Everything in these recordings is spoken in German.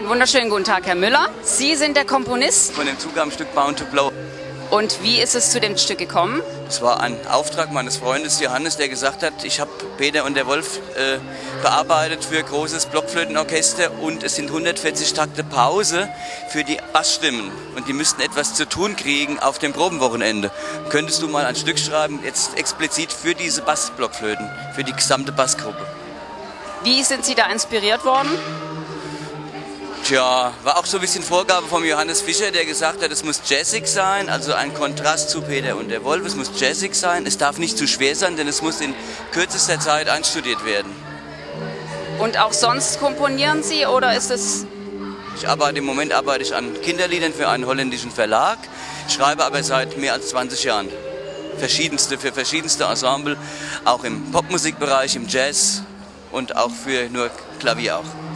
Einen wunderschönen guten Tag, Herr Müller. Sie sind der Komponist. Von dem Zug am Stück Bound to Blow. Und wie ist es zu dem Stück gekommen? Es war ein Auftrag meines Freundes Johannes, der gesagt hat, ich habe Peter und der Wolf äh, bearbeitet für großes Blockflötenorchester und es sind 140 Takte Pause für die Bassstimmen und die müssten etwas zu tun kriegen auf dem Probenwochenende. Könntest du mal ein Stück schreiben, jetzt explizit für diese Bassblockflöten, für die gesamte Bassgruppe? Wie sind Sie da inspiriert worden? Tja, war auch so ein bisschen Vorgabe vom Johannes Fischer, der gesagt hat, es muss jazzig sein, also ein Kontrast zu Peter und der Wolf. Es muss jazzig sein, es darf nicht zu schwer sein, denn es muss in kürzester Zeit einstudiert werden. Und auch sonst komponieren Sie oder ist es... Ich arbeite im Moment arbeite ich an Kinderliedern für einen holländischen Verlag, schreibe aber seit mehr als 20 Jahren verschiedenste für verschiedenste Ensemble, auch im Popmusikbereich, im Jazz und auch für nur Klavier auch.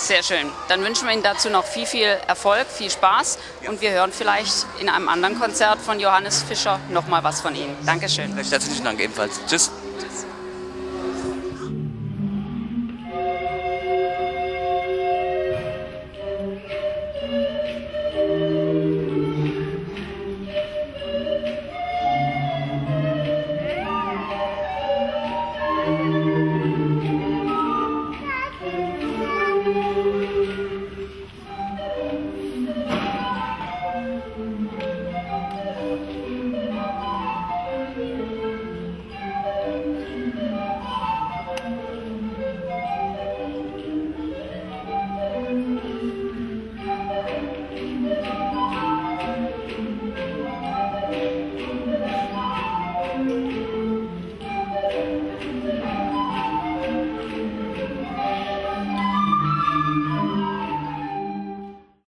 Sehr schön. Dann wünschen wir Ihnen dazu noch viel, viel Erfolg, viel Spaß und wir hören vielleicht in einem anderen Konzert von Johannes Fischer nochmal was von Ihnen. Dankeschön. Recht herzlichen Dank ebenfalls. Tschüss. Tschüss.